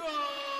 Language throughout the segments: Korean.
go!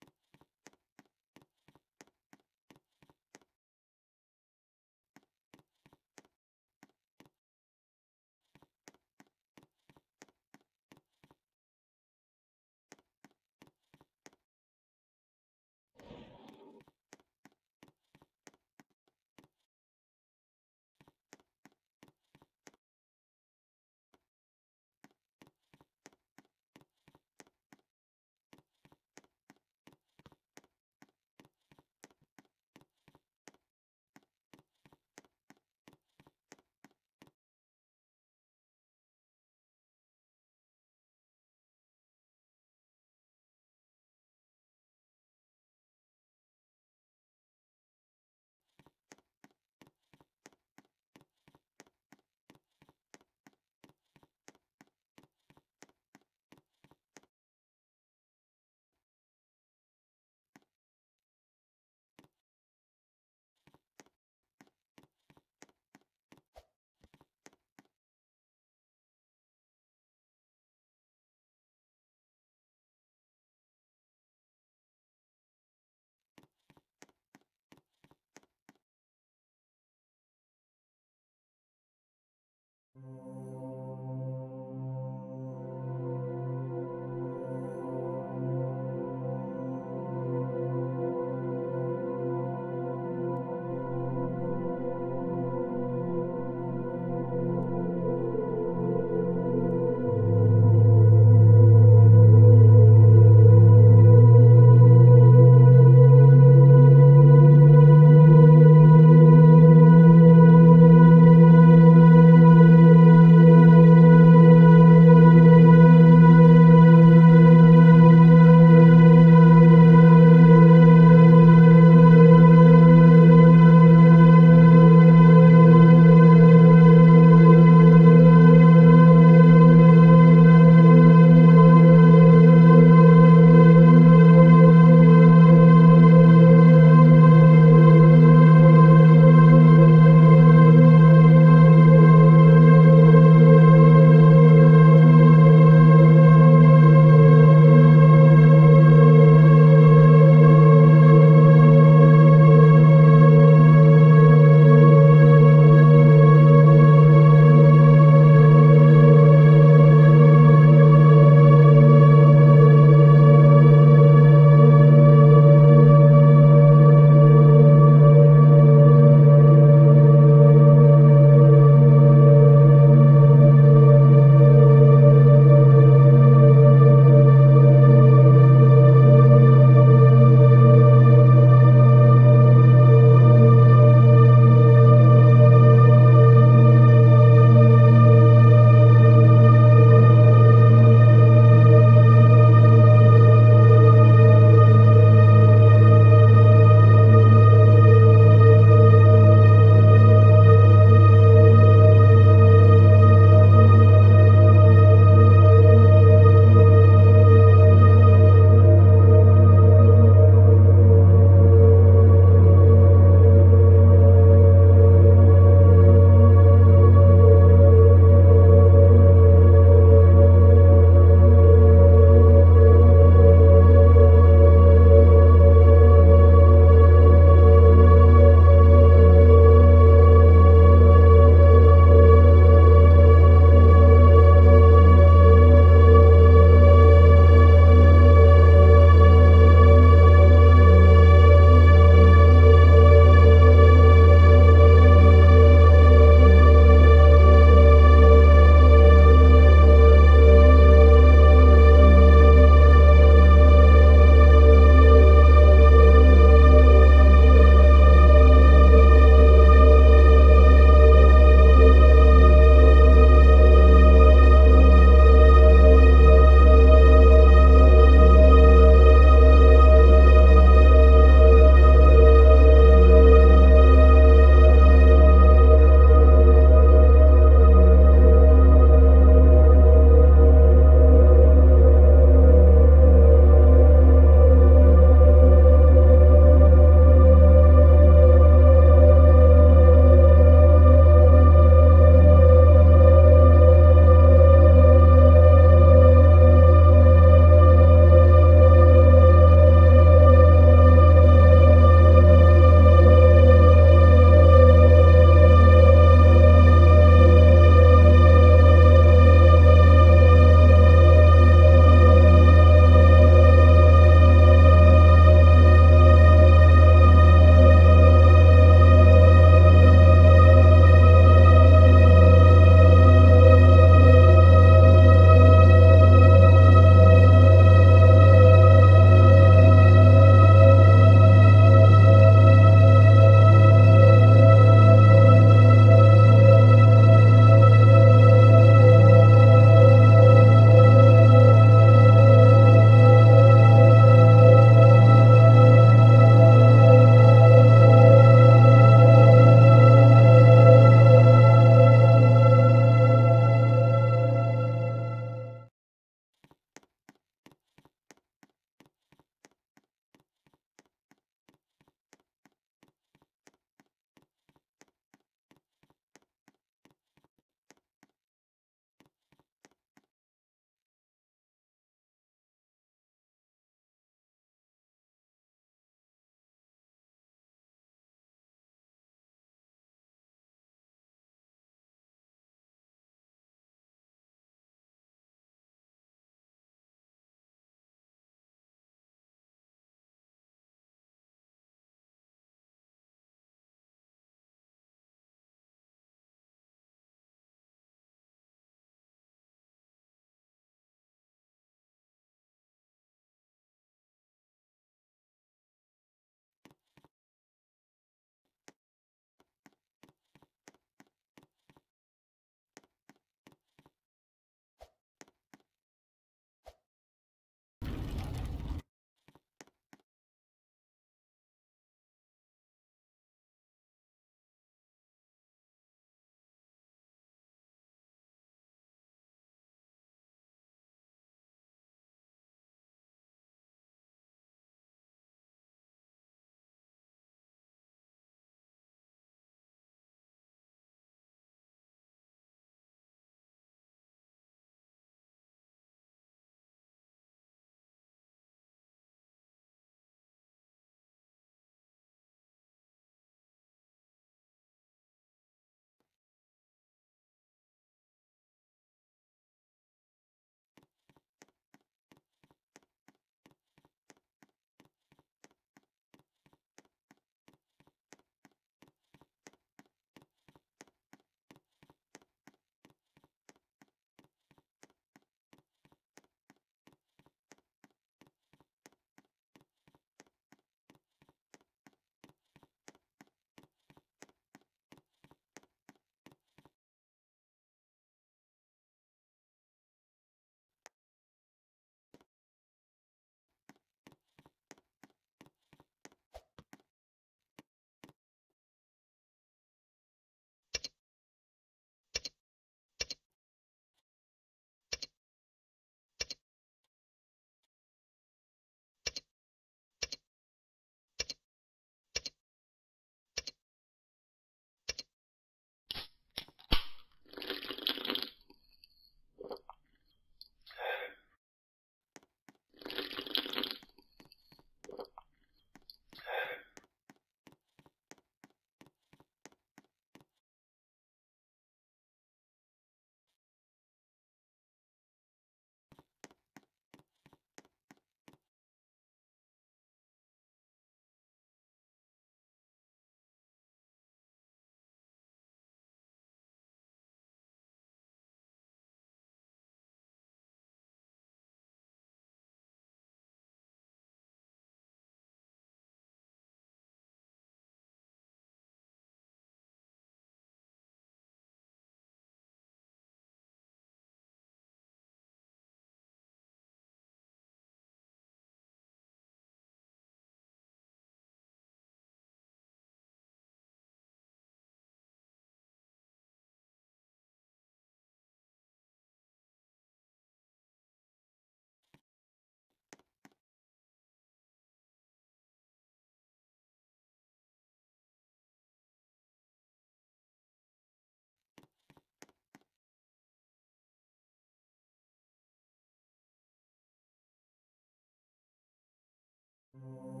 Oh.